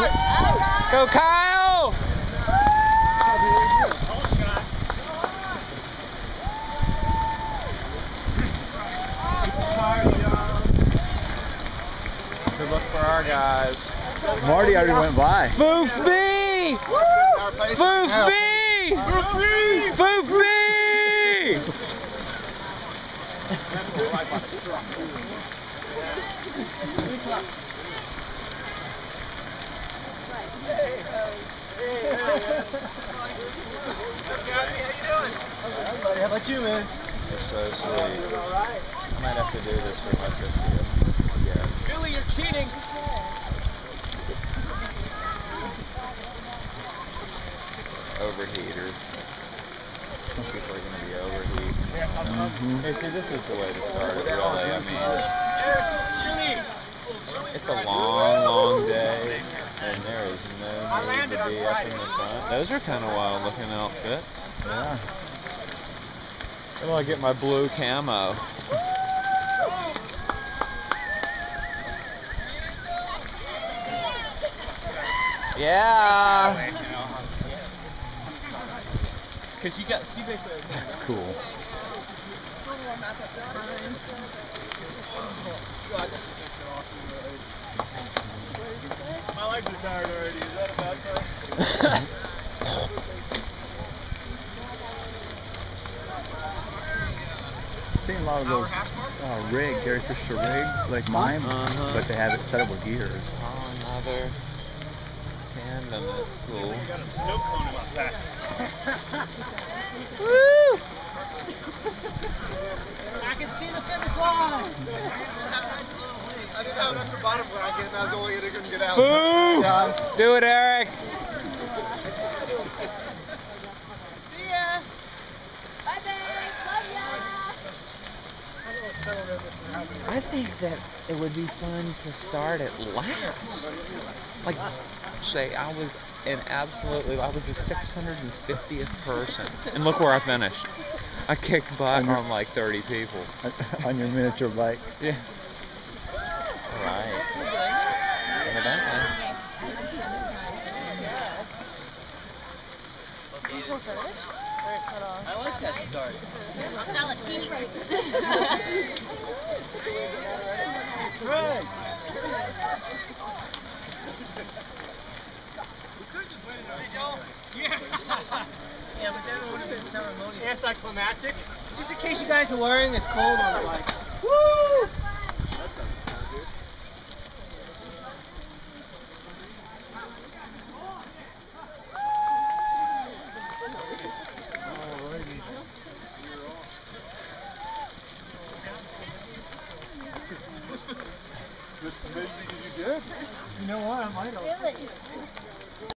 Go Kyle! Good look for our guys. Marty already went by. Foof B! Foof B! Foof B! Foof B! How about you, man? You're so sweet. I might have to do this for my 50th. Yeah. Billy, you're cheating. Overheater. People are going to be overheat. Mhm. Hey, see, this is the way to start it, really. I mean, it's a long, long day, and there is no need to be up in the front. Those are kind of wild looking outfits. Yeah. I get my blue camo? Yeah. Because you got, you make. That's cool. God, this is an awesome ride. My legs are tired already. Is that a bad sign? Seen a lot of those uh, rig, Gary Fisher rigs like mine, Uh-huh. but they have it set up with gears. Oh, another tandem. That's cool. You got a snow cone in my back. Woo! I can see the finish line. I didn't have an extra bottom bracket, and I was only gonna get out. Foo! Do it, Eric. See ya. Bye, thanks. Love ya. I think that it would be fun to start at last. Like, say I was an absolutely, I was the 650th person, and look where I finished. I kicked butt on like 30 people. on your miniature bike. Yeah. Right. I like that start. Yeah. Yeah, but then it would have been ceremonial. Anticlimactic. Just in case you guys are worrying, it's cold on the bike. Woo! Just maybe you did. You know what? I might have. Really?